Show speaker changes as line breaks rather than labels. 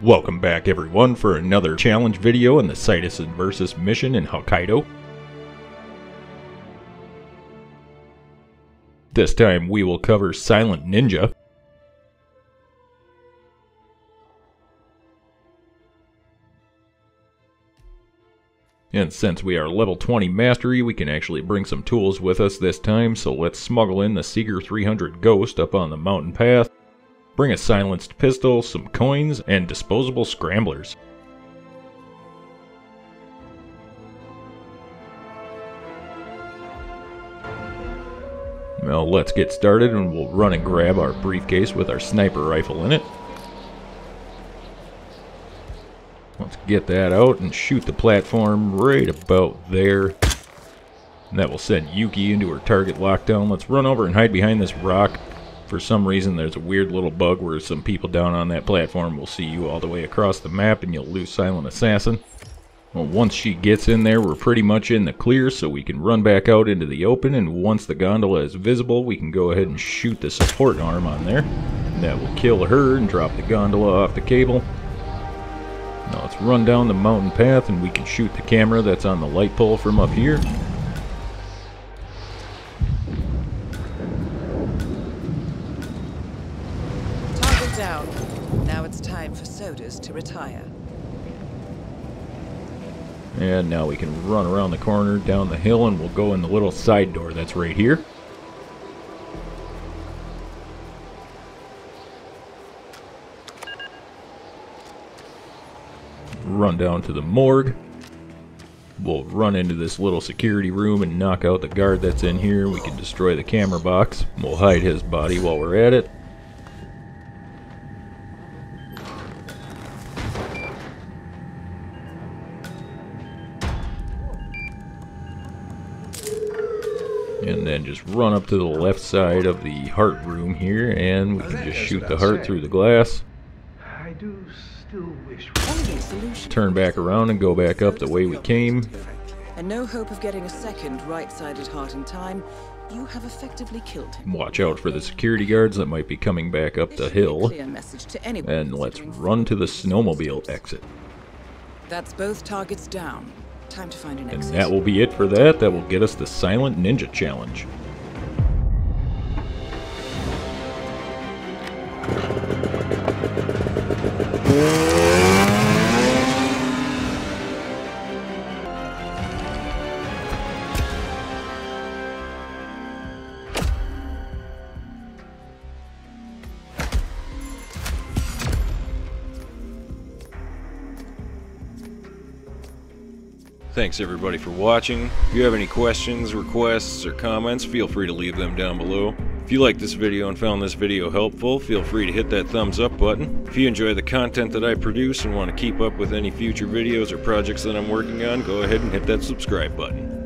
Welcome back everyone for another challenge video in the Situs Inversus mission in Hokkaido. This time we will cover Silent Ninja. And since we are level 20 mastery, we can actually bring some tools with us this time, so let's smuggle in the Sieger 300 Ghost up on the mountain path Bring a silenced pistol, some coins, and disposable scramblers. Well, let's get started and we'll run and grab our briefcase with our sniper rifle in it. Let's get that out and shoot the platform right about there. And that will send Yuki into her target lockdown. Let's run over and hide behind this rock for some reason there's a weird little bug where some people down on that platform will see you all the way across the map and you'll lose Silent Assassin. Well, once she gets in there, we're pretty much in the clear, so we can run back out into the open, and once the gondola is visible, we can go ahead and shoot the support arm on there. And that will kill her and drop the gondola off the cable. Now let's run down the mountain path, and we can shoot the camera that's on the light pole from up here.
Down. Now it's time for Soders to retire.
And now we can run around the corner, down the hill, and we'll go in the little side door that's right here. Run down to the morgue. We'll run into this little security room and knock out the guard that's in here. We can destroy the camera box. We'll hide his body while we're at it. And then just run up to the left side of the heart room here and we can just shoot the heart through the glass I do still wish turn back around and go back up the way we came
and no hope of getting a second right-sided heart in time you have effectively killed him.
Watch out for the security guards that might be coming back up the hill. And let's run to the snowmobile exit.
That's both targets down. Time to find an
exit. And that will be it for that. That will get us the Silent Ninja Challenge. Thanks everybody for watching. If you have any questions, requests, or comments, feel free to leave them down below. If you liked this video and found this video helpful, feel free to hit that thumbs up button. If you enjoy the content that I produce and want to keep up with any future videos or projects that I'm working on, go ahead and hit that subscribe button.